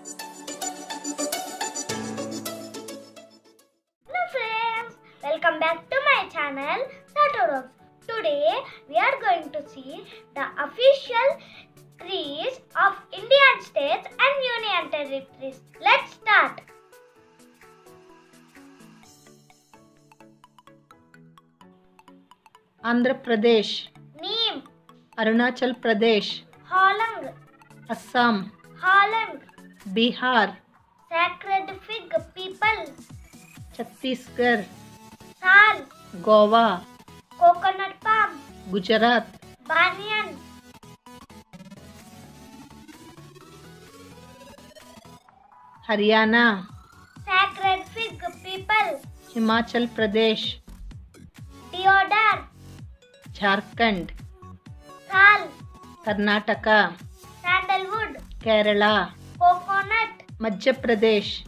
Hello friends, welcome back to my channel Tatorox. Today we are going to see the official trees of Indian states and union territories. Let's start. Andhra Pradesh Neem Arunachal Pradesh Holang Assam Holland Bihar. Sacred fig peepal Chhattisgarh. Sal. Goa. Coconut palm Gujarat. Banyan Haryana. Sacred fig peepal Himachal Pradesh. Jharkhand. Sal. Karnataka. Sandalwood Kerala. Madhya Pradesh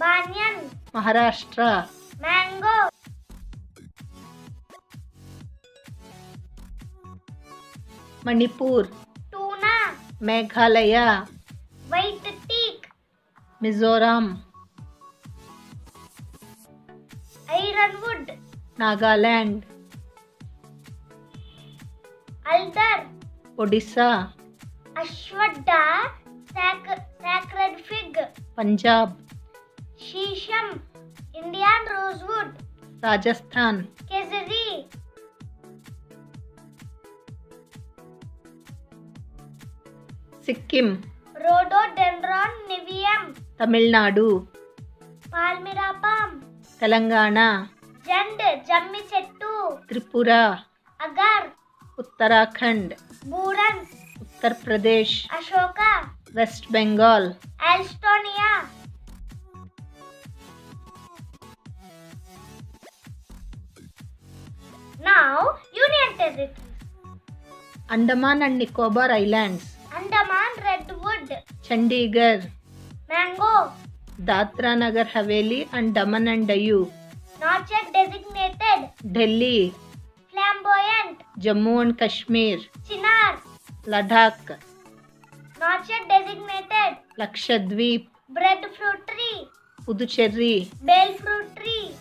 banyan. Maharashtra. Mango. Manipur. Toona. Meghalaya. वैतटीक। Mizoram. Ironwood. Nagaland. Alder. Odisha. अश्वड्डा। Sac sacred fig. Punjab. Sheesham Indian rosewood Rajasthan Kesari Sikkim rhododendron niveum Tamil Nadu palmyra palm Telangana जंड जम्मी सेट्टू त्रिपुरा अगर Uttarakhand बूरन Uttar Pradesh ashoka west Bengal. Estonia now union territories Andaman and Nicobar islands Andaman redwood Chandigarh. Mango Dadra Nagar Haveli and Daman and Diu. Not yet designated delhi flamboyant jammu and kashmir chinar ladakh Not yet designated. Lakshadweep. Breadfruit tree. Puducherry. bell fruit tree.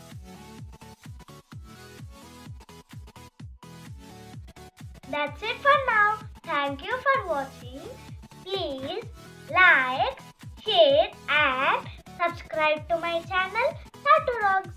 That's it for now. Thank you for watching. Please like, share and subscribe to my channel Taturog.